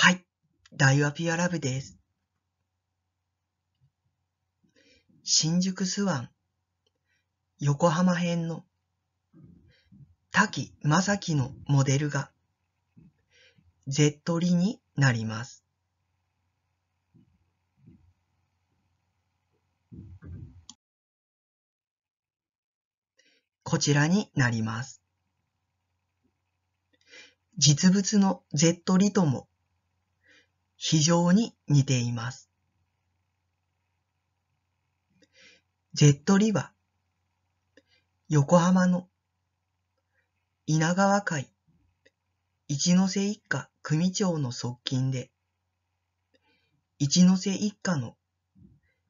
はい、大和ピアラブです。新宿スワン、横浜編の滝正樹のモデルが Z リになります。こちらになります。実物の Z リとも非常に似ています。Z リは横浜の稲川会一ノ瀬一家組長の側近で一ノ瀬一家の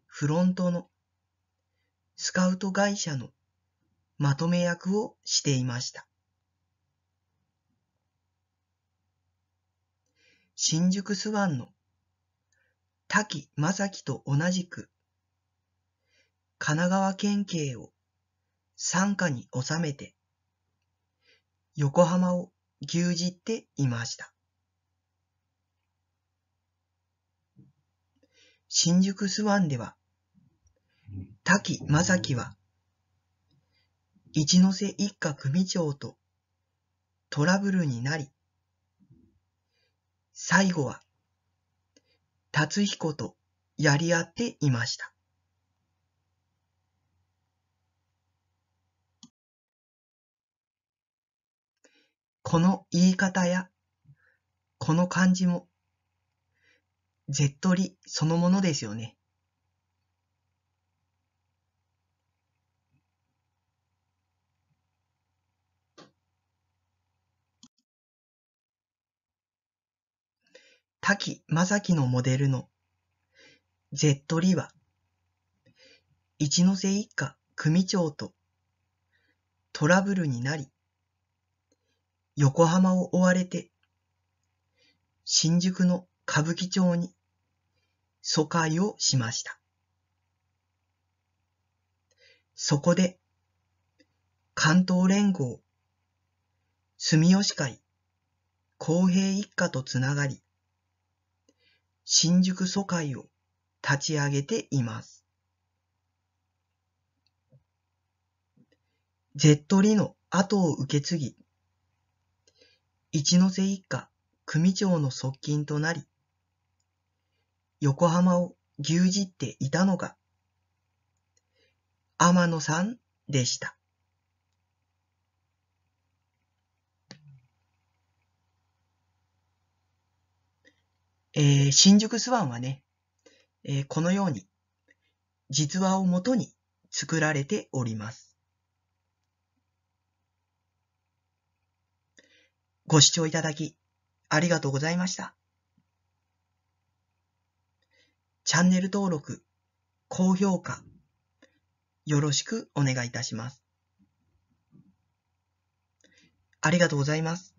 フロントのスカウト会社のまとめ役をしていました。新宿スワンの滝正樹と同じく神奈川県警を傘下に収めて横浜を牛耳っていました。新宿スワンでは滝正樹は一ノ瀬一家組長とトラブルになり最後は、達彦とやり合っていました。この言い方や、この漢字も、絶取りそのものですよね。滝正樹のモデルの Z リは、一ノ瀬一家組長とトラブルになり、横浜を追われて、新宿の歌舞伎町に疎開をしました。そこで、関東連合、住吉会、公平一家とつながり、新宿疎開を立ち上げています。Z リの後を受け継ぎ、一ノ瀬一家組長の側近となり、横浜を牛耳っていたのが、天野さんでした。えー、新宿スワンはね、えー、このように実話をもとに作られております。ご視聴いただきありがとうございました。チャンネル登録、高評価、よろしくお願いいたします。ありがとうございます。